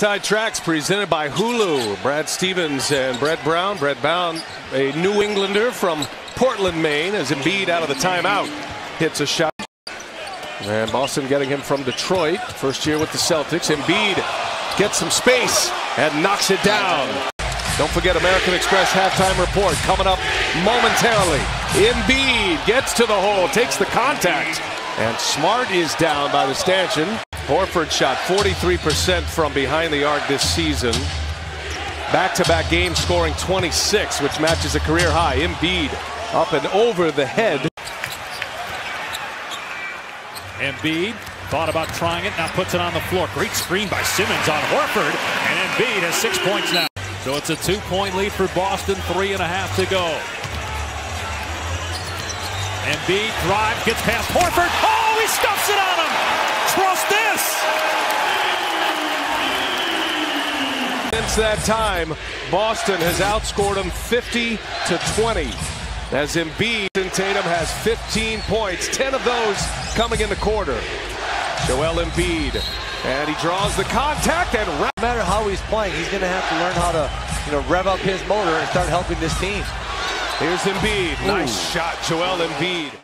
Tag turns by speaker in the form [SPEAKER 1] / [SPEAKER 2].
[SPEAKER 1] Inside Tracks presented by Hulu. Brad Stevens and Brett Brown. Brett Brown, a New Englander from Portland, Maine, as Embiid out of the timeout hits a shot. And Boston getting him from Detroit. First year with the Celtics. Embiid gets some space and knocks it down. Don't forget American Express halftime report coming up momentarily. Embiid gets to the hole, takes the contact, and Smart is down by the stanchion. Horford shot 43% from behind the arc this season. Back-to-back -back games scoring 26, which matches a career high. Embiid up and over the head.
[SPEAKER 2] Embiid thought about trying it, now puts it on the floor. Great screen by Simmons on Horford, and Embiid has six points now. So it's a two-point lead for Boston, three and a half to go. Embiid drive, gets past Horford. Oh, he stuffs it on him! Trust this!
[SPEAKER 1] Since that time, Boston has outscored them 50 to 20. As Embiid and Tatum has 15 points, 10 of those coming in the quarter. Joel Embiid, and he draws the contact and
[SPEAKER 3] no matter how he's playing, he's going to have to learn how to, you know, rev up his motor and start helping this team.
[SPEAKER 1] Here's Embiid. Nice Ooh. shot, Joel Embiid.